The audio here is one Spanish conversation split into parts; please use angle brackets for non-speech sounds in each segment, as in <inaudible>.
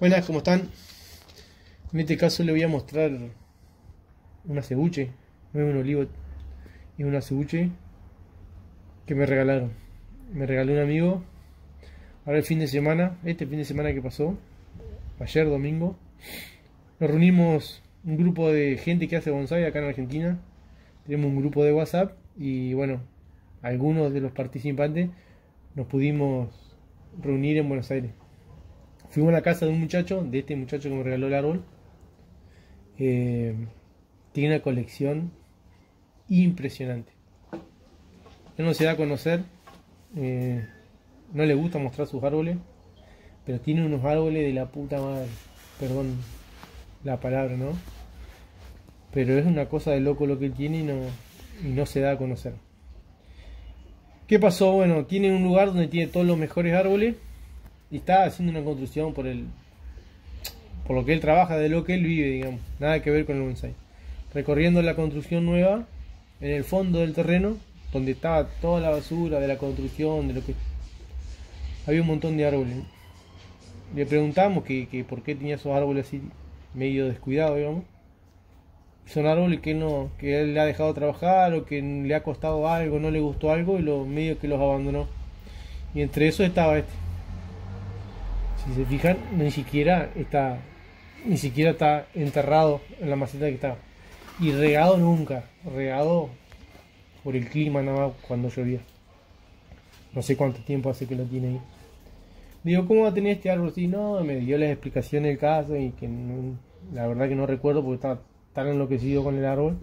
Buenas, ¿cómo están? En este caso le voy a mostrar una cebuche, no es un olivo, es una cebuche que me regalaron. Me regaló un amigo ahora el fin de semana, este fin de semana que pasó, ayer domingo. Nos reunimos un grupo de gente que hace bonsai acá en Argentina. Tenemos un grupo de WhatsApp y bueno, algunos de los participantes nos pudimos reunir en Buenos Aires. Fuimos a la casa de un muchacho, de este muchacho que me regaló el árbol. Eh, tiene una colección impresionante. Él no se da a conocer, eh, no le gusta mostrar sus árboles, pero tiene unos árboles de la puta madre. Perdón la palabra, ¿no? Pero es una cosa de loco lo que él tiene y no, y no se da a conocer. ¿Qué pasó? Bueno, tiene un lugar donde tiene todos los mejores árboles y está haciendo una construcción por el por lo que él trabaja, de lo que él vive, digamos, nada que ver con el bonsai. Recorriendo la construcción nueva, en el fondo del terreno, donde estaba toda la basura de la construcción, de lo que había un montón de árboles. Le preguntamos que, que por qué tenía esos árboles así medio descuidados, digamos. Son árboles que no, que él le ha dejado trabajar o que le ha costado algo, no le gustó algo y lo medio que los abandonó. Y entre eso estaba este. Si se fijan, ni siquiera está ni siquiera está enterrado en la maceta que estaba. Y regado nunca, regado por el clima nada más cuando llovía. No sé cuánto tiempo hace que lo tiene ahí. Digo, ¿cómo va a tener este árbol así? No, me dio la explicación del caso y que la verdad que no recuerdo porque estaba tan enloquecido con el árbol.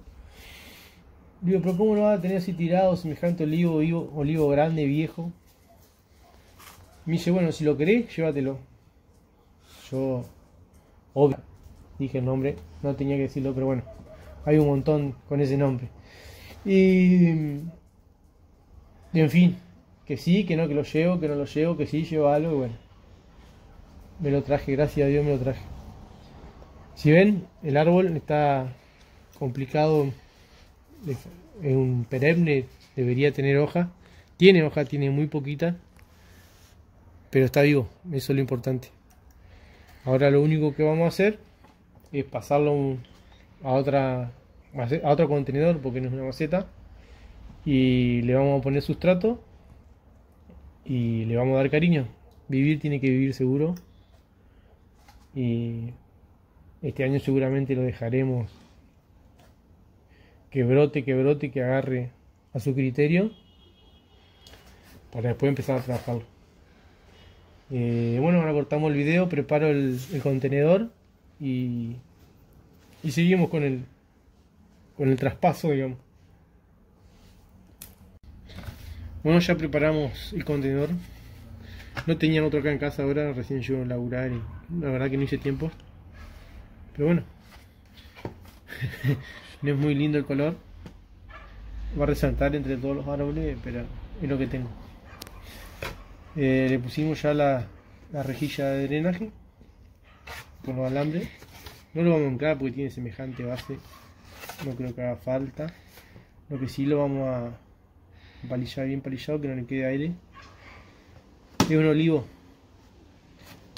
Digo, pero ¿cómo lo va a tener así tirado, semejante olivo, olivo, olivo grande, viejo? Me dice, bueno, si lo querés, llévatelo. Yo, obvio, dije el nombre, no tenía que decirlo, pero bueno, hay un montón con ese nombre. Y, en fin, que sí, que no, que lo llevo, que no lo llevo, que sí, llevo algo, y bueno, me lo traje, gracias a Dios me lo traje. Si ven, el árbol está complicado, es un perenne, debería tener hoja, tiene hoja, tiene muy poquita, pero está vivo, eso es lo importante. Ahora lo único que vamos a hacer es pasarlo a, otro contenedor porque no es una maceta y le vamos a poner sustrato y le vamos a dar cariño. Vivir tiene que vivir seguro y este año seguramente lo dejaremos que brote, que brote, que agarre a su criterio para después empezar a trabajarlo. Eh, bueno, ahora cortamos el video, preparo el, contenedor y, y seguimos con el, con el traspaso, digamos. Bueno, ya preparamos el contenedor. No tenían otro acá en casa ahora, recién yo a laburar y la verdad que no hice tiempo. Pero bueno, <laughs> no es muy lindo el color. Va a resaltar entre todos los árboles, pero es lo que tengo. Eh, le pusimos ya la, rejilla de drenaje con los alambres. No lo vamos a entrar porque tiene semejante base. No creo que haga falta. Lo que sí lo vamos a palillar bien palillado que no le quede aire. Es un olivo,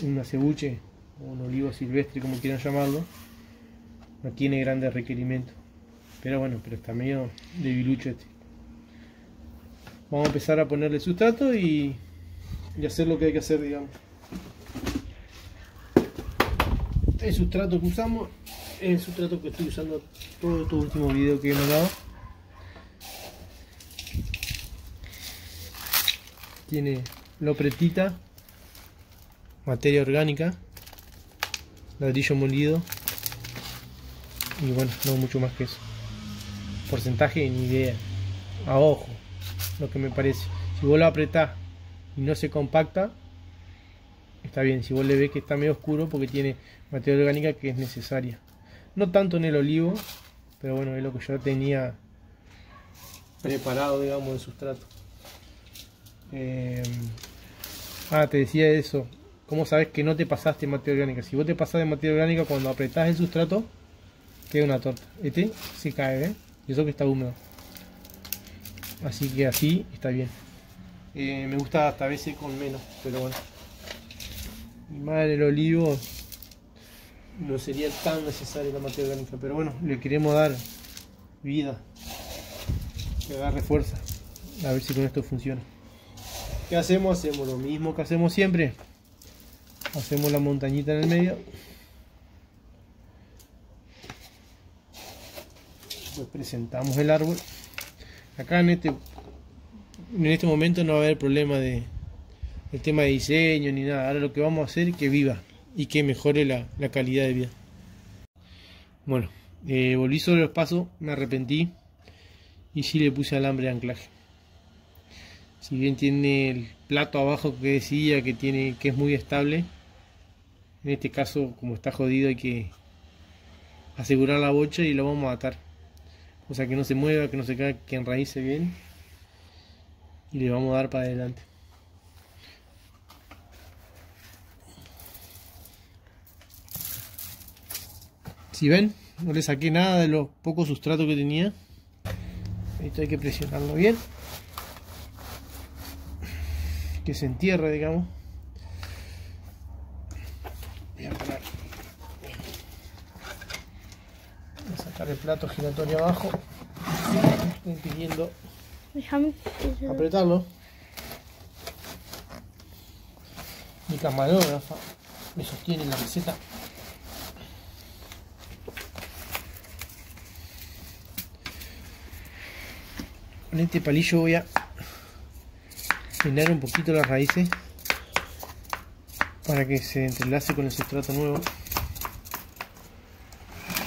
un acebuche o un olivo silvestre como quieran llamarlo. No tiene grandes requerimientos. Pero bueno, pero está medio debilucho este. Vamos a empezar a ponerle sustrato y y hacer lo que hay que hacer, digamos. El sustrato que usamos es el sustrato que estoy usando todo tu último video que he mandado. Tiene lopretita, materia orgánica, ladrillo molido y bueno, no mucho más que eso. Porcentaje ni idea, a ojo, lo que me parece. Si vos lo apretás y no se compacta, está bien. Si vos le ves que está medio oscuro porque tiene materia orgánica que es necesaria. No tanto en el olivo, pero bueno, es lo que yo tenía preparado, digamos, el sustrato. Eh, ah, te decía eso. ¿Cómo sabes que no te pasaste materia orgánica? Si vos te pasás de materia orgánica cuando apretás el sustrato, queda una torta. Este se cae, ¿eh? Y eso que está húmedo. Así que así está bien. Eh, me gusta hasta a veces con menos, pero bueno. Mi madre el olivo no sería tan necesaria la materia orgánica, pero bueno, le queremos dar vida, que agarre fuerza, a ver si con esto funciona. ¿Qué hacemos? Hacemos lo mismo que hacemos siempre. Hacemos la montañita en el medio. Presentamos el árbol. Acá en este, en este momento no va a haber problema de el tema de diseño ni nada. Ahora lo que vamos a hacer es que viva y que mejore la, calidad de vida. Bueno, eh, volví sobre los pasos, me arrepentí y sí le puse alambre de anclaje. Si bien tiene el plato abajo que decía que tiene que es muy estable, en este caso como está jodido hay que asegurar la bocha y lo vamos a atar. O sea que no se mueva, que no se caiga, que enraíce bien y le vamos a dar para adelante. Si ven, no le saqué nada de los pocos sustrato que tenía. Esto hay que presionarlo bien. Que se entierre, digamos. Voy a sacar el plato giratorio abajo. Estoy impidiendo apretarlo. Mi camarógrafa me sostiene la receta. con este palillo voy a llenar un poquito las raíces para que se entrelace con el sustrato nuevo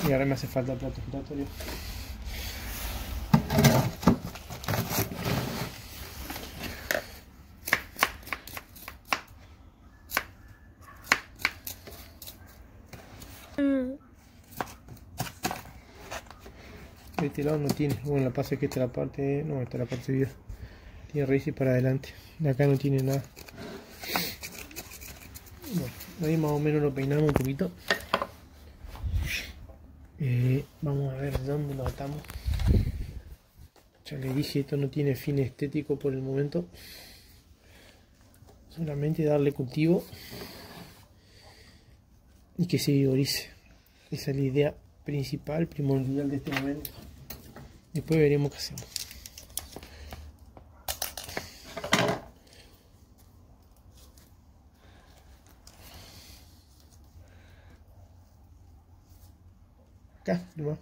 y ahora me hace falta plato giratorio este lado no tiene. Bueno la pasa es que esta es la parte no esta es la parte vida. Tiene raíces para adelante. De acá no tiene nada. Bueno ahí más o menos lo peinamos un poquito. Eh, vamos a ver dónde lo atamos. Ya le dije esto no tiene fin estético por el momento. Solamente darle cultivo y que se vigorice. Esa es la idea principal primordial de este momento Después veremos qué hacemos. Acá, nomás.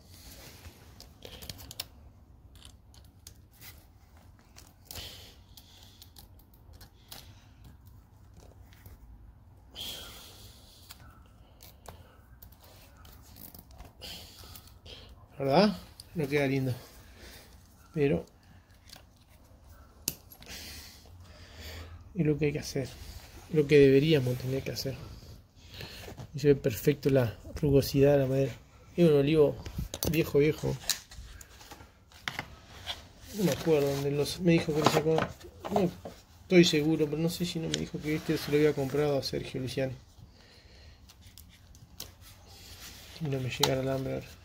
¿Verdad? No queda lindo pero es lo que hay que hacer lo que deberíamos tener que hacer. Se ve perfecto la rugosidad de la madera. Es un olivo viejo viejo. No me acuerdo donde los me dijo que lo sacó. No estoy seguro pero no sé si no me dijo que este se lo había comprado a Sergio Luciani. Y no me llega el hambre ahora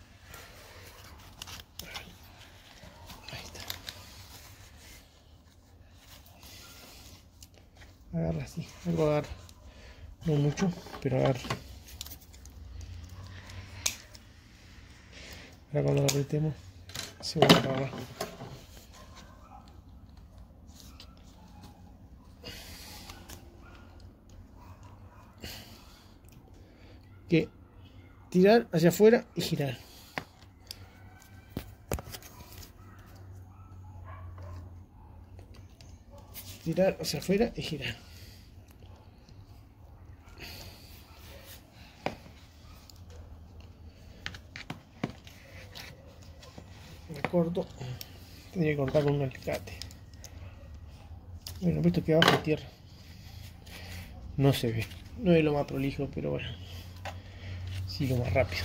agarra así, algo agarra, no mucho, pero agarra. Ahora cuando lo apretemos se va a agarrar. Que tirar hacia afuera y girar. tirar hacia afuera y girar. Me tendría que cortar con un alicate. Bueno, esto queda bajo tierra. No se ve, no es lo más prolijo, pero bueno, sí lo más rápido.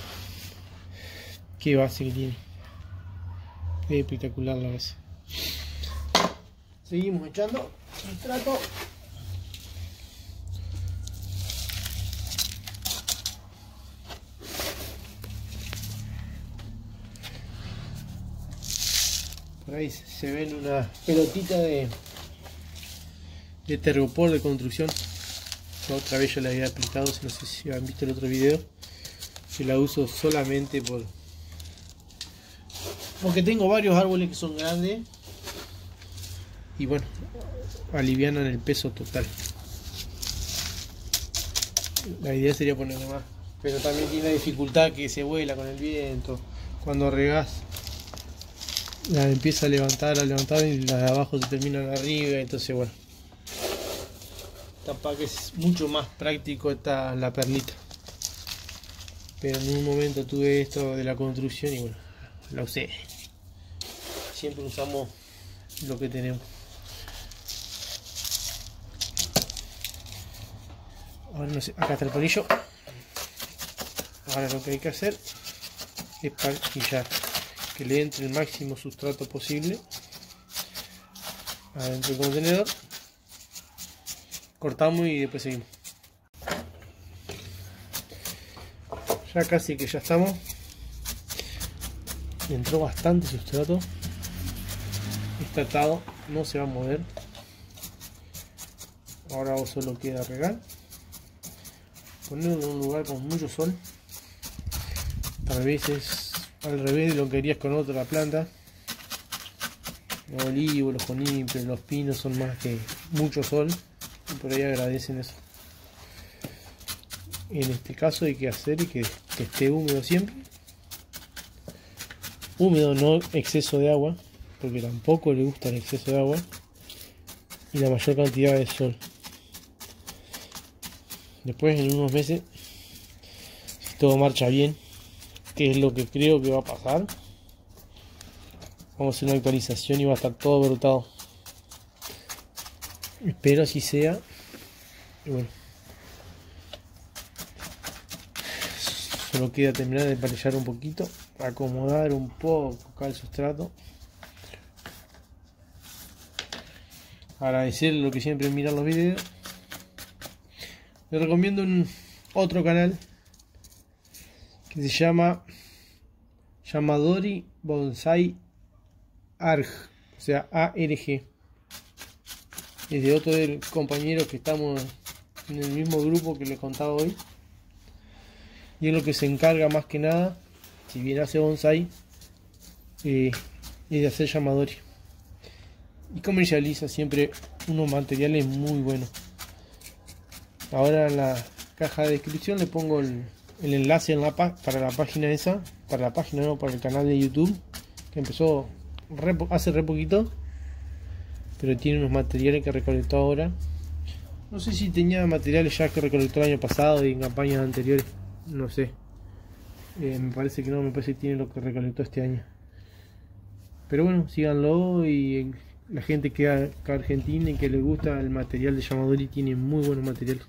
Qué base que tiene. Es espectacular la base. Seguimos echando sustrato. Por ahí se ven una pelotita de, de tergopor de construcción. Otra vez yo la había aplicado, no sé si han visto el otro video. Yo la uso solamente por... Porque tengo varios árboles que son grandes. Y bueno, alivianan el peso total. La idea sería ponerle más. Pero también tiene dificultad que se vuela con el viento. Cuando regás, la empieza a levantar, a levantar y las de abajo se terminan arriba. Entonces, bueno. Capaz que es mucho más práctico esta la perlita. Pero en un momento tuve esto de la construcción y bueno, la usé. Siempre usamos lo que tenemos. Ahora no sé, acá está el palillo. Ahora lo que hay que hacer es palillar que le entre el máximo sustrato posible adentro del contenedor. Cortamos y después seguimos. Ya casi que ya estamos. Entró bastante sustrato. Está atado, no se va a mover. Ahora solo queda regar. Ponerlo en un lugar con mucho sol. Tal vez es al revés de lo que querías con otra planta. Los olivos, los conipres, los pinos son más que mucho sol. Y por ahí agradecen eso. En este caso hay que hacer que, que esté húmedo siempre. Húmedo, no exceso de agua, porque tampoco le gusta el exceso de agua. Y la mayor cantidad de sol. Después, en unos meses, si todo marcha bien, que es lo que creo que va a pasar, vamos a hacer una actualización y va a estar todo brotado. Espero así sea. Y bueno. Solo queda terminar de palillar un poquito, acomodar un poco acá el sustrato. Agradecer lo que siempre miran los videos. Les recomiendo un otro canal se llama Yamadori Bonsai ARG, o sea ARG. Es de otro del compañero que estamos en el mismo grupo que les contaba hoy. Y es lo que se encarga más que nada, si bien hace bonsai, eh, es de hacer Yamadori. Y comercializa siempre unos materiales muy buenos. Ahora en la caja de descripción le pongo el, enlace en la para la página esa, para la página no, para el canal de YouTube, que empezó hace re poquito, pero tiene unos materiales que recolectó ahora. No sé si tenía materiales ya que recolectó el año pasado y en campañas anteriores, no sé. Eh, me parece que no, me parece que tiene lo que recolectó este año. Pero bueno, síganlo y la gente que, es argentina y que le gusta el material de Yamadori tiene muy buenos materiales.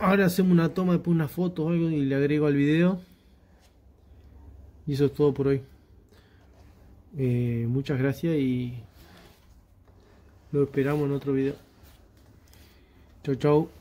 Ahora hacemos una toma, después una foto o algo y le agrego al video. Y eso es todo por hoy. Eh, muchas gracias y lo esperamos en otro video. Chau chau.